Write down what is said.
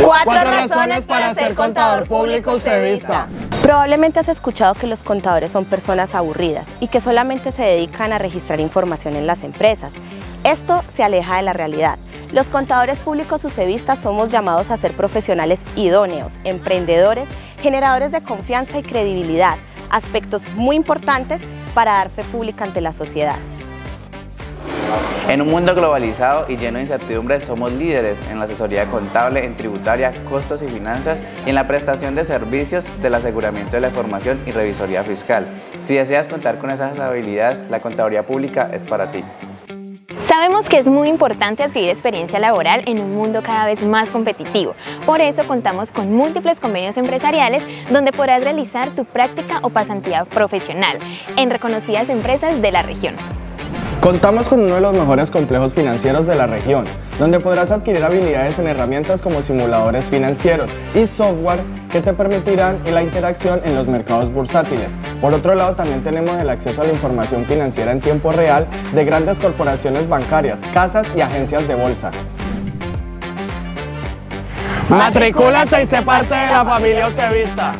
Cuatro razones para ser contador público Cevista. Probablemente has escuchado que los contadores son personas aburridas y que solamente se dedican a registrar información en las empresas. Esto se aleja de la realidad. Los contadores públicos sucevistas somos llamados a ser profesionales idóneos, emprendedores, generadores de confianza y credibilidad, aspectos muy importantes para dar fe pública ante la sociedad. En un mundo globalizado y lleno de incertidumbre, somos líderes en la asesoría contable, en tributaria, costos y finanzas y en la prestación de servicios del aseguramiento de la información y revisoría fiscal. Si deseas contar con esas habilidades, la contaduría pública es para ti. Sabemos que es muy importante adquirir experiencia laboral en un mundo cada vez más competitivo. Por eso contamos con múltiples convenios empresariales donde podrás realizar tu práctica o pasantía profesional en reconocidas empresas de la región. Contamos con uno de los mejores complejos financieros de la región, donde podrás adquirir habilidades en herramientas como simuladores financieros y software que te permitirán la interacción en los mercados bursátiles. Por otro lado, también tenemos el acceso a la información financiera en tiempo real de grandes corporaciones bancarias, casas y agencias de bolsa. Matricúlate y sé parte de la familia Ocevista.